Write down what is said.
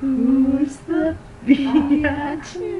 Who's the biatch?